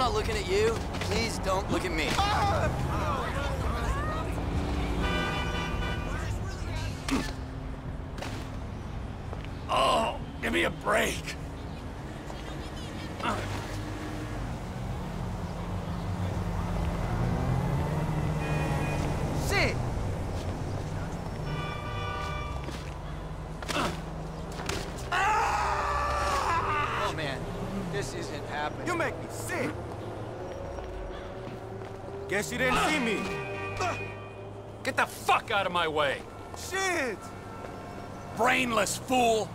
I'm not looking at you. Please don't look at me. Ah! Oh, give me a break. Sid! Ah! Oh man, this isn't happening. You make me sick. Guess you didn't see me. Get the fuck out of my way. Shit! Brainless fool.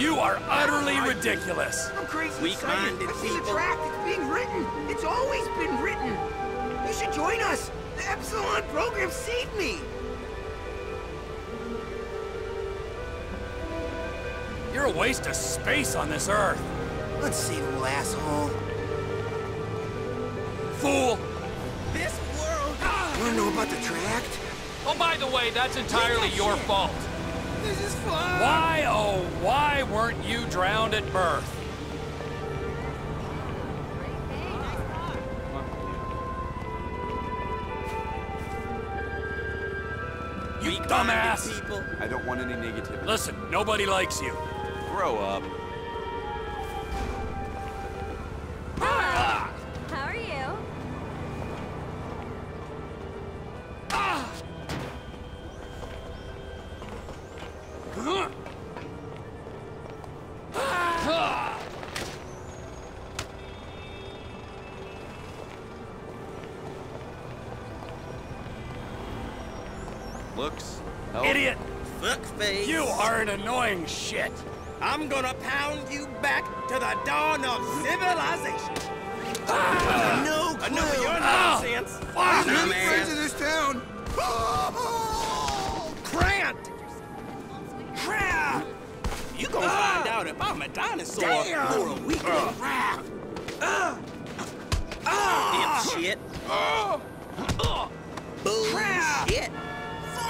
You are utterly ridiculous. I'm crazy Weak-minded excited. I've seen the track. It's being written. It's always been written. You should join us. The Epsilon program saved me. You're a waste of space on this earth. let's Unsavable asshole. Fool. This world. Ah. Wanna know about the tract? Oh, by the way, that's entirely your fault. This is fun. Why, oh, why weren't you drowned at birth? You dumbass! People. I don't want any negativity. Listen, nobody likes you. Grow up. Looks. Health. Idiot! Fuck face. You are an annoying shit! I'm gonna pound you back to the dawn of civilization. Ah! No I clue. know your ah! nonsense. Fuck! Many friends in Dumbass. this town. Crant! Crap! You gonna ah! find out if I'm a dinosaur or a weakling. Crap! Dipshit. Bullshit.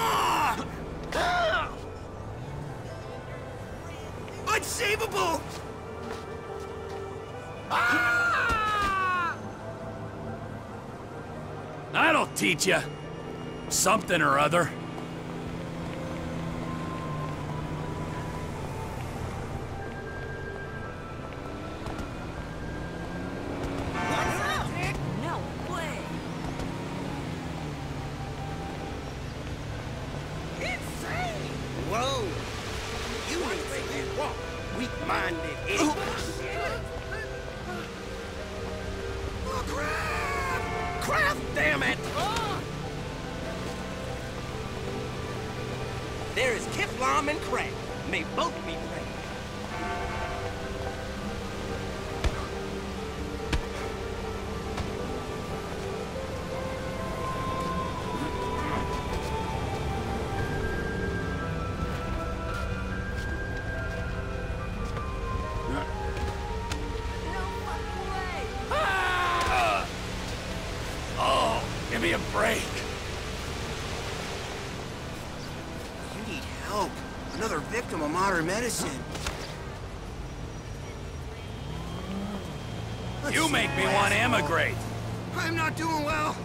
Ah! Unsavable. Ah! That'll teach you. Something or other. Weak-minded idiot. Oh, crap. Crap, damn it! There is Kifflom and Craig. May both be praised. Break. You need help. Another victim of modern medicine. You make me want to emigrate. I'm not doing well.